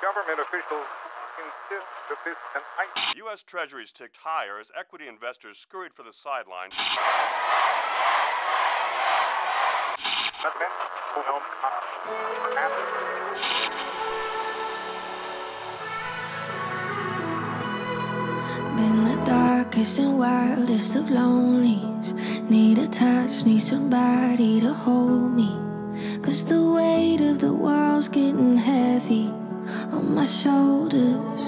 government officials insist that this an ice. U.S. Treasuries ticked higher as equity investors scurried for the sidelines. But then, who knows. Been the darkest and wildest of lonelies. Need a touch, need somebody to hold me. Cause the weight of the world's shoulders.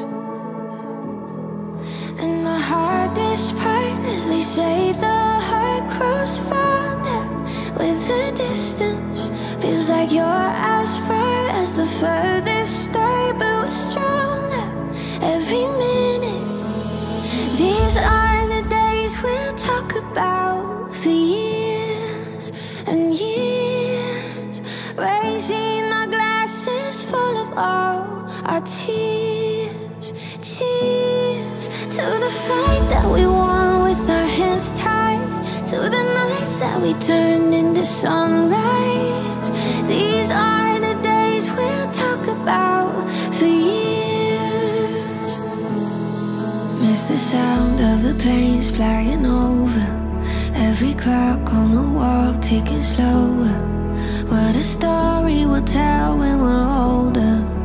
And the hardest part is they say the heart grows fonder with the distance. Feels like you're as far as the furthest star, but we're stronger every minute. These are the days we'll talk about for years and years. Raising our glasses full of all our tears. Cheers to the fight that we won with our hands tied. To the nights that we turned into sunrise. These are the days we'll talk about for years. Miss the sound of the planes flying over. Every clock on the wall ticking slower. What a story we'll tell when we're older.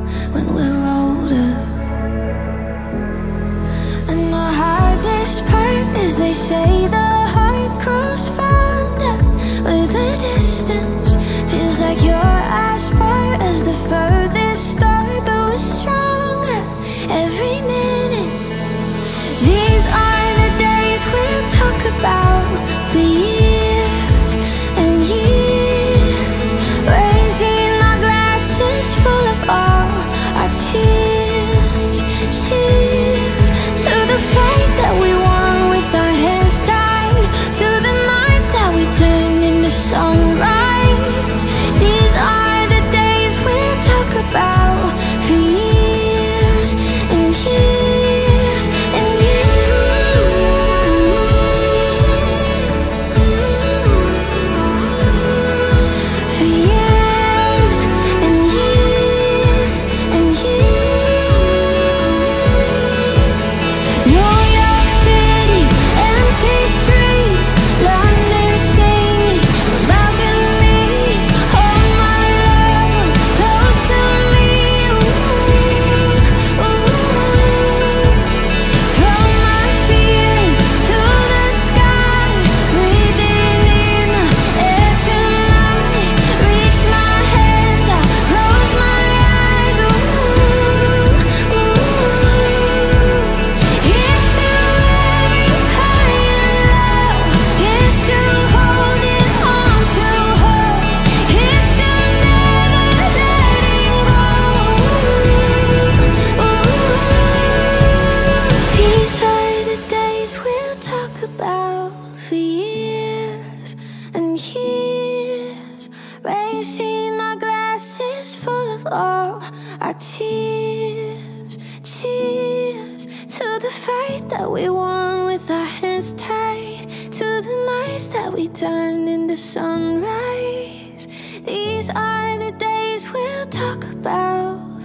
Raising our glasses full of all our tears. Cheers to the fight that we won with our hands tied. To the nights that we turned into sunrise. These are the days we'll talk about